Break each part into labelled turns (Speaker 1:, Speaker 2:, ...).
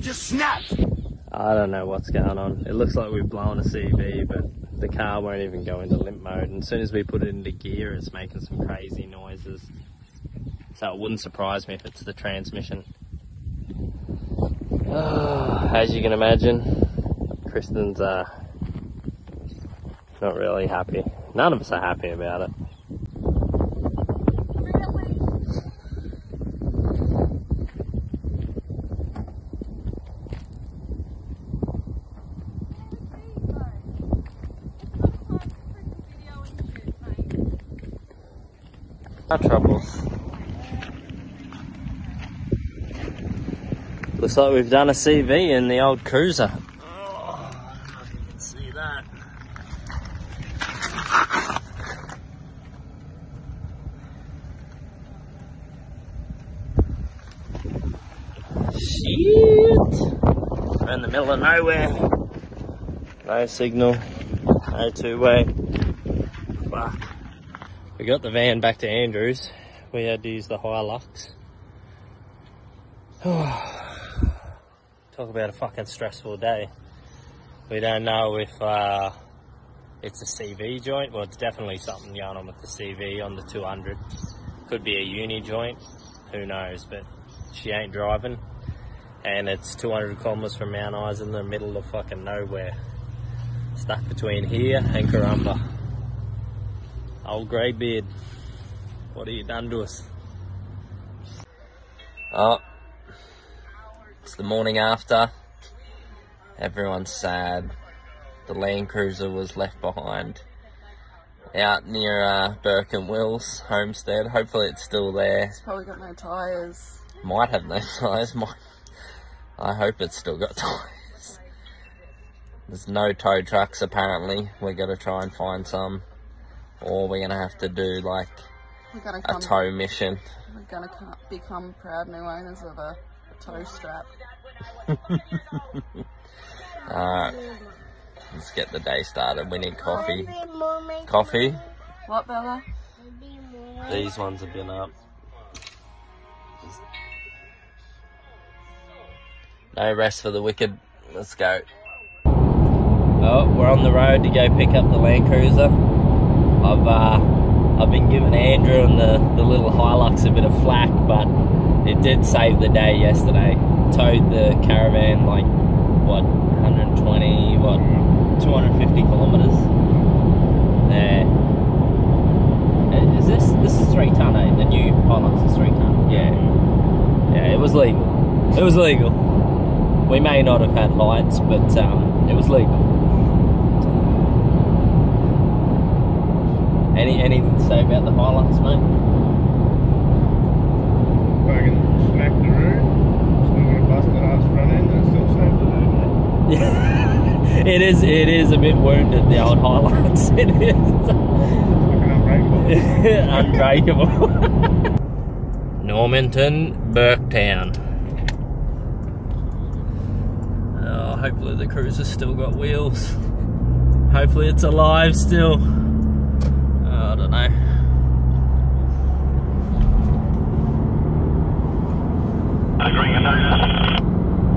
Speaker 1: Just snapped.
Speaker 2: I don't know what's going on. It looks like we've blown a CV, but the car won't even go into limp mode. And as soon as we put it into gear, it's making some crazy noises. So it wouldn't surprise me if it's the transmission. as you can imagine, Kristen's uh, not really happy. None of us are happy about it. Our troubles. Looks like we've done a CV in the old cruiser. Oh, you can see that. Shit! We're in the middle of nowhere. No signal. No two way. Fuck. We got the van back to Andrews. We had to use the Hilux. Talk about a fucking stressful day. We don't know if uh, it's a CV joint. Well, it's definitely something going on with the CV on the 200. Could be a uni joint. Who knows? But she ain't driving. And it's 200 kilometres from Mount Isa in the middle of fucking nowhere. Stuck between here and Karumba. Old grey beard. What have you done to us? Oh, it's the morning after. Everyone's sad. The Land Cruiser was left behind out near uh, Burke and Wills homestead. Hopefully it's still there.
Speaker 3: It's probably got no tyres.
Speaker 2: Might have no tyres. Might. I hope it's still got tyres. There's no tow trucks apparently. We're gonna try and find some, or we're gonna have to do like a tow mission.
Speaker 3: we're gonna become proud new owners of a tow strap.
Speaker 2: Alright, let's get the day started. We need coffee. Coffee?
Speaker 3: What, Bella?
Speaker 2: These ones have been up. No rest for the wicked. Let's go. Oh, we're on the road to go pick up the Land Cruiser. I've uh, I've been giving Andrew and the, the little Hilux a bit of flack, but it did save the day yesterday. Towed the caravan like what 120, what 250 kilometers. There. Uh, Is this this is three ton? Eh? The new Hilux is three ton. Yeah, yeah. It was legal. It was legal. We may not have had lights, but um, it was legal. Any anything to say about the Hilux, mate?
Speaker 4: Fucking smack the road. Still gonna bust ass front end and still saves the mate.
Speaker 2: Yeah. it is. It is a bit wounded. The old Hilux. It is.
Speaker 4: Fucking unbreakable.
Speaker 2: Unbreakable. Normanton, Burketown. Oh, hopefully the cruiser's still got wheels. Hopefully it's alive still. Oh, I don't know.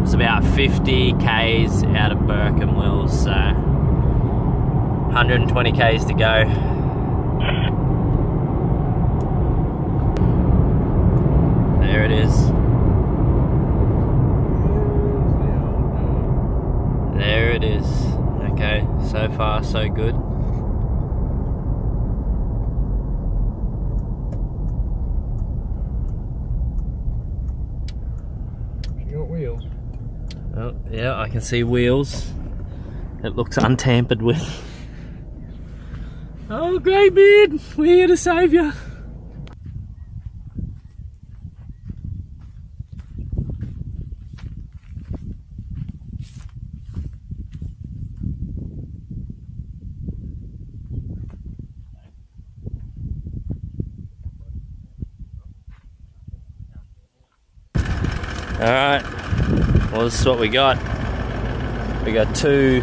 Speaker 2: It's about 50 k's out of Burke and Wills, so 120 k's to go. There it is. There it is. Okay, so far so good.
Speaker 4: She got wheels.
Speaker 2: Oh, yeah, I can see wheels. It looks untampered with. Oh, Greybeard, we're here to save you. Alright, well, this is what we got. We got two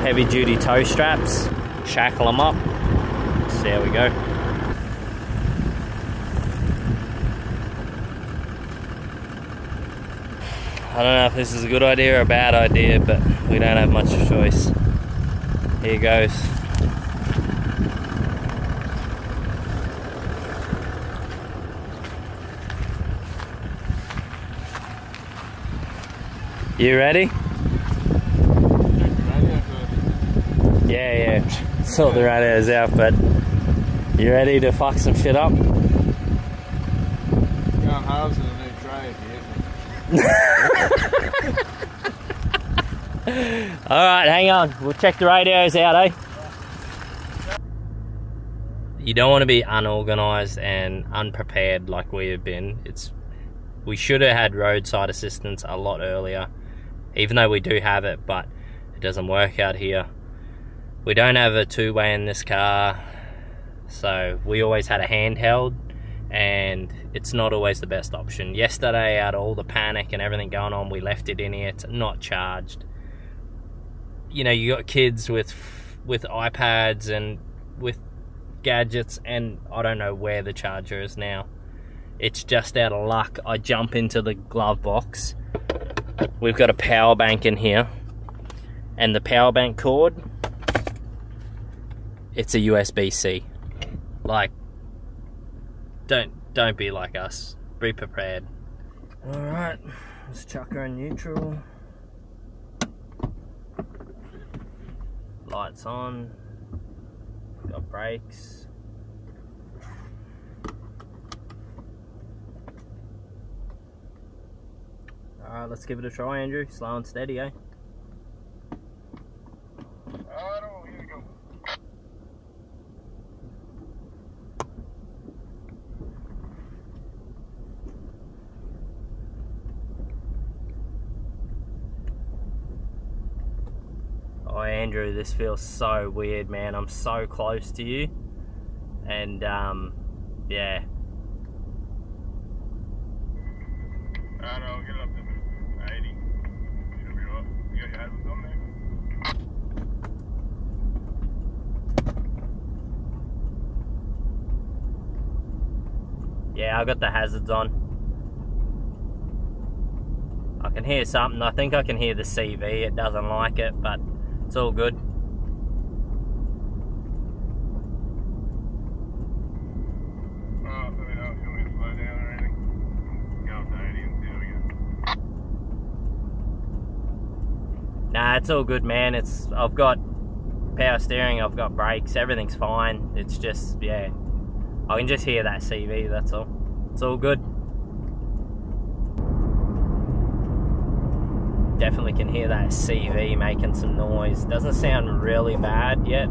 Speaker 2: heavy duty tow straps. Shackle them up. See how we go. I don't know if this is a good idea or a bad idea, but we don't have much choice. Here goes. You ready? Yeah, yeah. Sort the radios out, but you ready to fuck some shit up?
Speaker 4: Going halves in a new tray hit me.
Speaker 2: Alright, hang on. We'll check the radios out, eh? You don't want to be unorganised and unprepared like we have been. It's we should have had roadside assistance a lot earlier, even though we do have it, but it doesn't work out here. We don't have a two-way in this car, so we always had a handheld, and it's not always the best option. Yesterday, out of all the panic and everything going on, we left it in here. It's not charged you know you got kids with with iPads and with gadgets and I don't know where the charger is now. It's just out of luck. I jump into the glove box. We've got a power bank in here. And the power bank cord it's a USB-C. Like don't don't be like us. Be prepared. Alright, let's chuck her in neutral. lights on, got brakes. Alright, let's give it a try, Andrew. Slow and steady, eh? Oh, Andrew, this feels so weird, man. I'm so close to you. And, um, yeah.
Speaker 4: I'll get it up to 80. Should be right. You got your hazards on there?
Speaker 2: Yeah, I got the hazards on. I can hear something. I think I can hear the CV. It doesn't like it, but it's all good.
Speaker 4: Oh, Alright, let me know if you want me to slow down or anything. Go up to 80 and see how we go.
Speaker 2: Nah, it's all good, man. It's I've got power steering, I've got brakes, everything's fine. It's just yeah, I can just hear that CV. That's all. It's all good. Definitely can hear that CV making some noise. Doesn't sound really bad yet.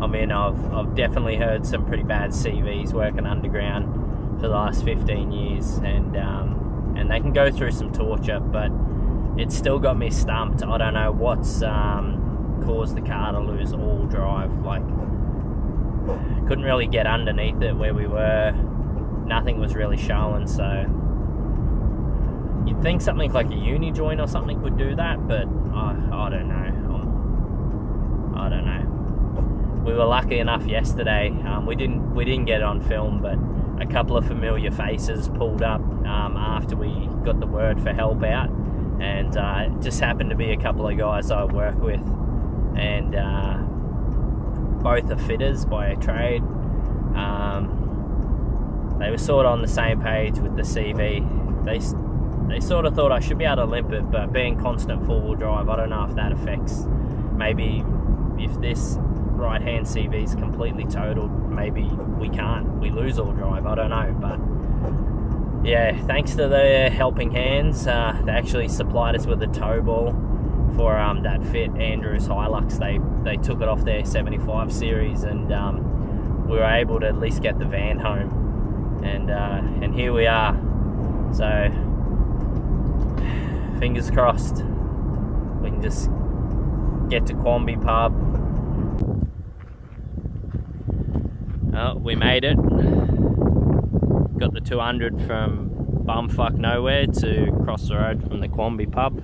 Speaker 2: I mean, I've I've definitely heard some pretty bad CVs working underground for the last 15 years, and um, and they can go through some torture, but it's still got me stumped. I don't know what's um, caused the car to lose all drive. Like, couldn't really get underneath it where we were. Nothing was really showing, so you'd think something like a uni joint or something would do that, but I, I don't know. I don't know. We were lucky enough yesterday. Um, we didn't we didn't get it on film, but a couple of familiar faces pulled up um, after we got the word for help out, and uh, just happened to be a couple of guys I work with, and uh, both are fitters by trade. Um, they were sort of on the same page with the CV. They they sort of thought I should be able to limp it, but being constant four wheel drive, I don't know if that affects. Maybe if this right hand CV is completely totaled, maybe we can't. We lose all drive. I don't know, but yeah, thanks to their helping hands, uh, they actually supplied us with a tow ball for um, that fit Andrews Hilux. They they took it off their 75 series, and um, we were able to at least get the van home. And uh, and here we are. So fingers crossed, we can just get to Quamby Pub. Oh, we made it. Got the 200 from bumfuck nowhere to cross the road from the Quamby Pub.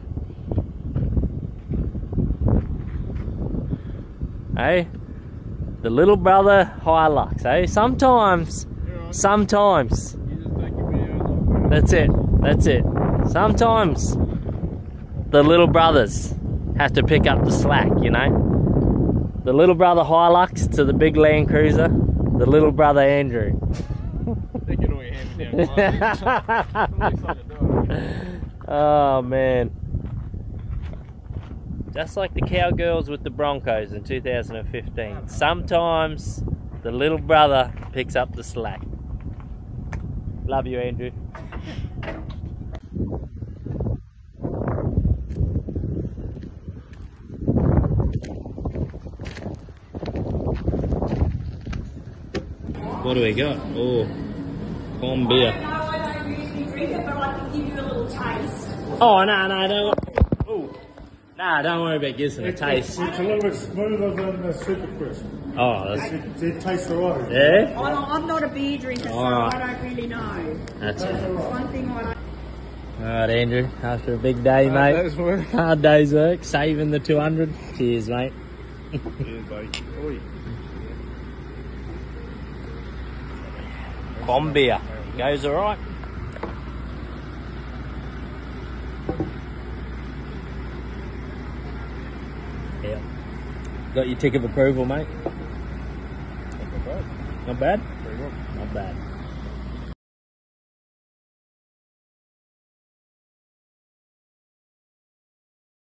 Speaker 2: Hey, the little brother Hilux. Hey, eh?
Speaker 4: sometimes, right.
Speaker 2: sometimes.
Speaker 4: You just take your videos off.
Speaker 2: That's it. That's it. Sometimes the little brothers have to pick up the slack, you know? The little brother Hilux to the big Land Cruiser, the little brother Andrew.
Speaker 4: They get all your hand down.
Speaker 2: oh man. Just like the Cowgirls with the Broncos in 2015. Sometimes the little brother picks up the slack. Love you, Andrew. What do we got? Oh, corn beer.
Speaker 1: No, I don't usually drink it, but I can give you a little taste.
Speaker 2: Oh no no don't. Nah, don't worry about giving a taste.
Speaker 5: It's a little bit smoother than the Super Crisp.
Speaker 2: Oh, that's
Speaker 5: It, it tastes alright.
Speaker 2: yeah.
Speaker 1: I'm, I'm not a beer drinker, so
Speaker 2: Alright.
Speaker 1: I don't really know.
Speaker 2: That's it.
Speaker 1: One thing I don't.
Speaker 2: All right, Andrew. After a big day, mate.
Speaker 4: day's work.
Speaker 2: Hard day's work. Saving the 200. Cheers, mate.
Speaker 4: Cheers, buddy. Oi.
Speaker 2: Bomb beer. Goes all Got your tick of approval, mate.
Speaker 4: Not bad.
Speaker 2: Not bad.
Speaker 4: Very good.
Speaker 2: Not bad.